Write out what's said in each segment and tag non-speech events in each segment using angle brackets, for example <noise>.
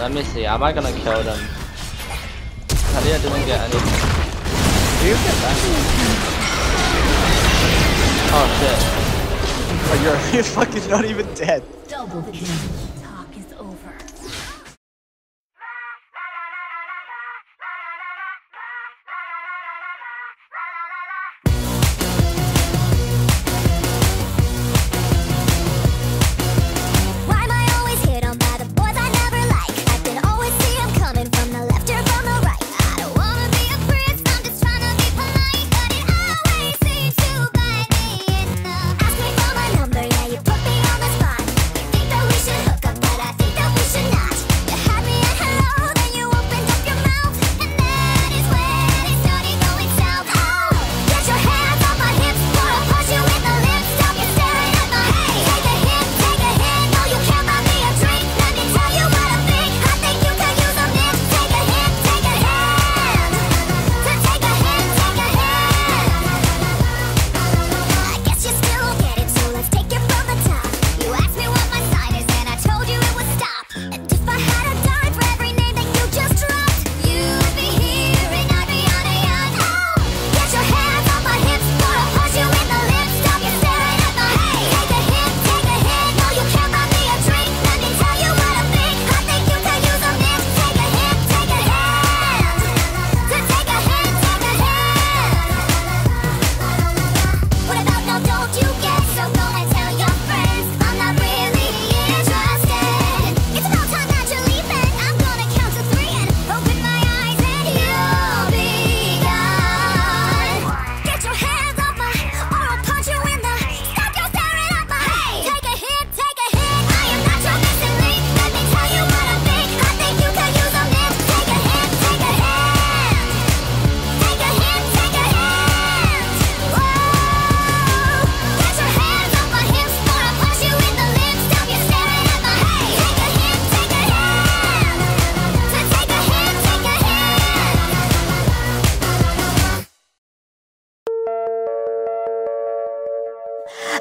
Let me see, am I gonna kill them? Talia didn't get any. Do you get that? Oh shit. Oh, you're, <laughs> you're fucking not even dead. Double kill.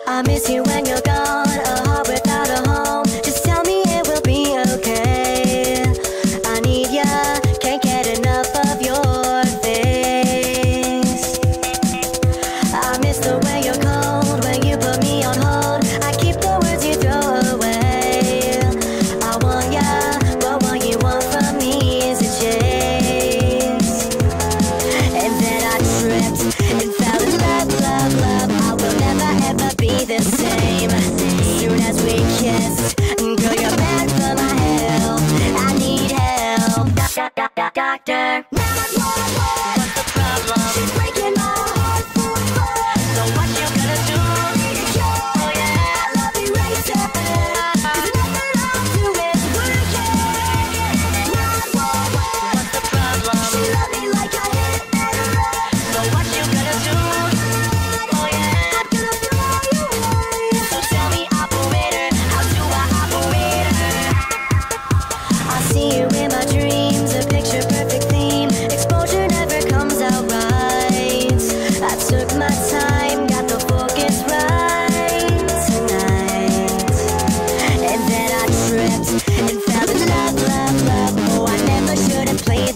I miss you when you're gone. Oh. doctor.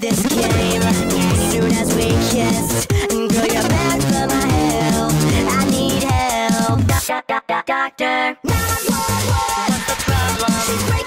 this game. Soon as we kissed Girl, you're bad for my health. I need help. Doctor, doctor, doctor. What's the problem?